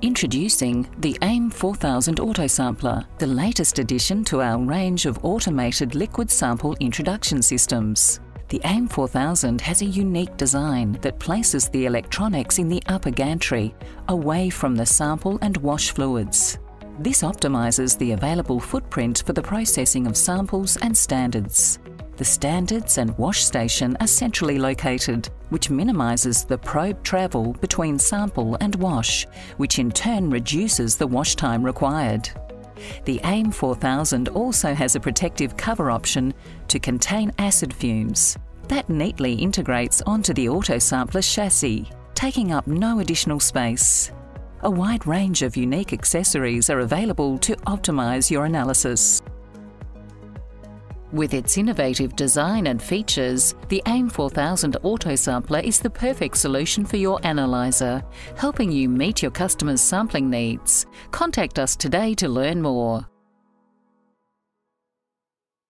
Introducing the AIM 4000 Autosampler, the latest addition to our range of automated liquid sample introduction systems. The AIM 4000 has a unique design that places the electronics in the upper gantry, away from the sample and wash fluids. This optimises the available footprint for the processing of samples and standards. The standards and wash station are centrally located, which minimises the probe travel between sample and wash, which in turn reduces the wash time required. The AIM 4000 also has a protective cover option to contain acid fumes. That neatly integrates onto the autosampler chassis, taking up no additional space. A wide range of unique accessories are available to optimise your analysis. With its innovative design and features, the AIM 4000 Autosampler is the perfect solution for your analyzer, helping you meet your customers' sampling needs. Contact us today to learn more.